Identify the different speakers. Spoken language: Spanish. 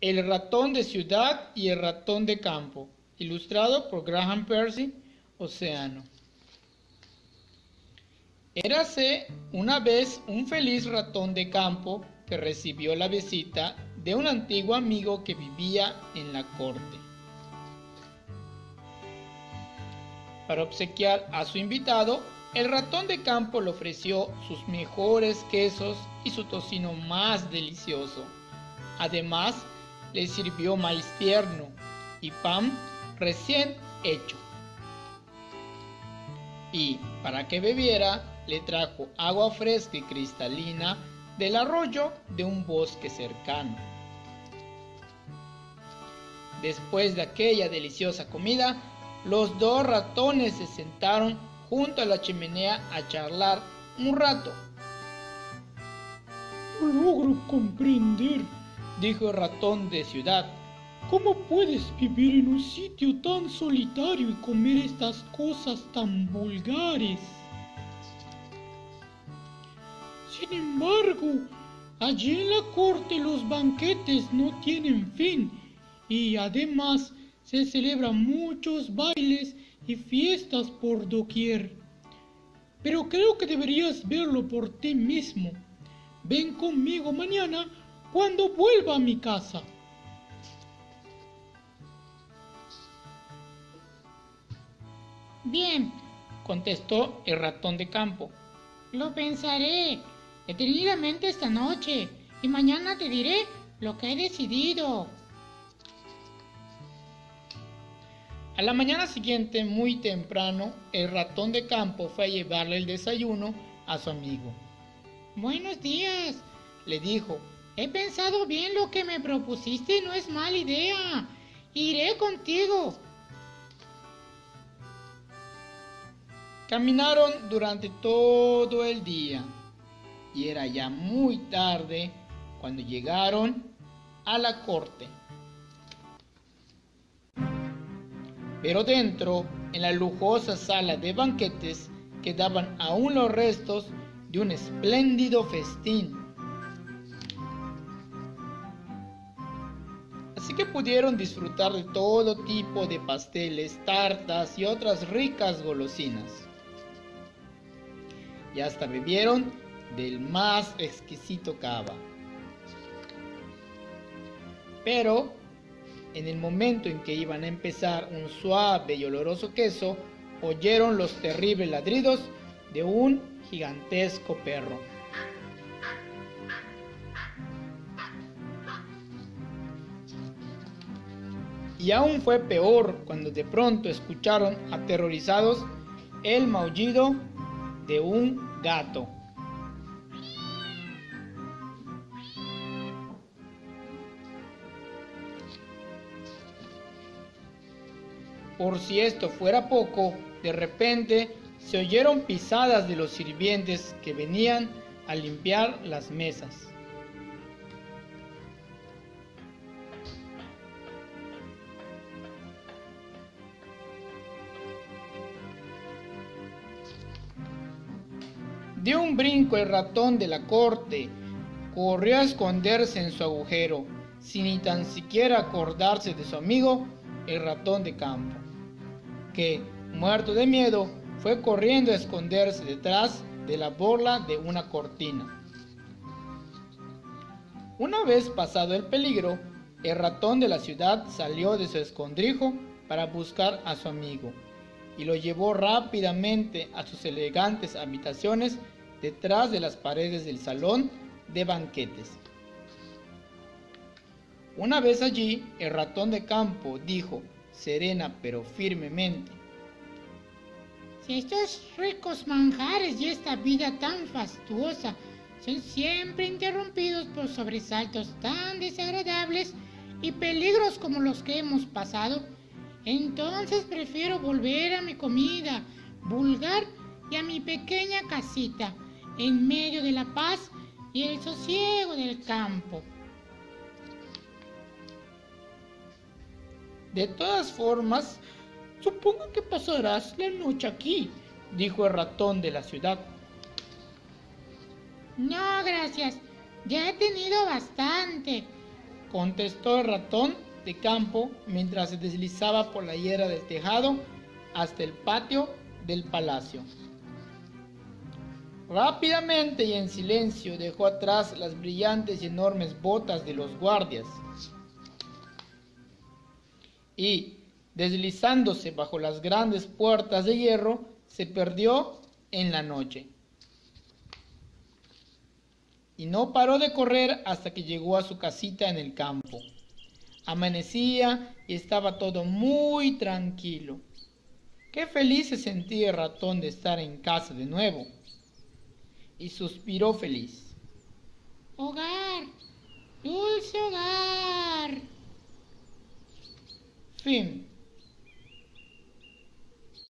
Speaker 1: El ratón de ciudad y el ratón de campo, ilustrado por Graham Percy, Océano. Érase una vez un feliz ratón de campo que recibió la visita de un antiguo amigo que vivía en la corte. Para obsequiar a su invitado, el ratón de campo le ofreció sus mejores quesos y su tocino más delicioso. Además, le sirvió maíz tierno y pan recién hecho. Y para que bebiera, le trajo agua fresca y cristalina del arroyo de un bosque cercano. Después de aquella deliciosa comida, los dos ratones se sentaron junto a la chimenea a charlar un rato.
Speaker 2: Logro comprender,
Speaker 1: dijo ratón de ciudad.
Speaker 2: ¿Cómo puedes vivir en un sitio tan solitario y comer estas cosas tan vulgares? Sin embargo, allí en la corte los banquetes no tienen fin y además se celebran muchos bailes y fiestas por doquier. Pero creo que deberías verlo por ti mismo. Ven conmigo mañana cuando vuelva a mi casa.
Speaker 3: Bien,
Speaker 1: contestó el ratón de campo.
Speaker 3: Lo pensaré detenidamente esta noche y mañana te diré lo que he decidido.
Speaker 1: A la mañana siguiente, muy temprano, el ratón de campo fue a llevarle el desayuno a su amigo.
Speaker 3: Buenos días, le dijo. He pensado bien lo que me propusiste y no es mala idea. Iré contigo.
Speaker 1: Caminaron durante todo el día y era ya muy tarde cuando llegaron a la corte. Pero dentro, en la lujosa sala de banquetes, quedaban aún los restos de un espléndido festín. Pudieron disfrutar de todo tipo de pasteles, tartas y otras ricas golosinas. Y hasta bebieron del más exquisito cava. Pero en el momento en que iban a empezar un suave y oloroso queso, oyeron los terribles ladridos de un gigantesco perro. Y aún fue peor cuando de pronto escucharon aterrorizados el maullido de un gato. Por si esto fuera poco, de repente se oyeron pisadas de los sirvientes que venían a limpiar las mesas. De un brinco el ratón de la corte corrió a esconderse en su agujero, sin ni tan siquiera acordarse de su amigo el ratón de campo, que, muerto de miedo, fue corriendo a esconderse detrás de la borla de una cortina. Una vez pasado el peligro, el ratón de la ciudad salió de su escondrijo para buscar a su amigo y lo llevó rápidamente a sus elegantes habitaciones detrás de las paredes del salón de banquetes. Una vez allí, el ratón de campo dijo, serena pero firmemente,
Speaker 3: Si estos ricos manjares y esta vida tan fastuosa son siempre interrumpidos por sobresaltos tan desagradables y peligros como los que hemos pasado, entonces prefiero volver a mi comida vulgar y a mi pequeña casita en medio de la paz y el sosiego del campo.
Speaker 1: De todas formas, supongo que pasarás la noche aquí, dijo el ratón de la ciudad.
Speaker 3: No, gracias. Ya he tenido bastante.
Speaker 1: contestó el ratón de campo mientras se deslizaba por la hierba del tejado hasta el patio del palacio. Rápidamente y en silencio dejó atrás las brillantes y enormes botas de los guardias y, deslizándose bajo las grandes puertas de hierro, se perdió en la noche. Y no paró de correr hasta que llegó a su casita en el campo. Amanecía y estaba todo muy tranquilo. Qué feliz se sentía el ratón de estar en casa de nuevo. Y suspiró feliz.
Speaker 3: Hogar, dulce hogar.
Speaker 1: Fin.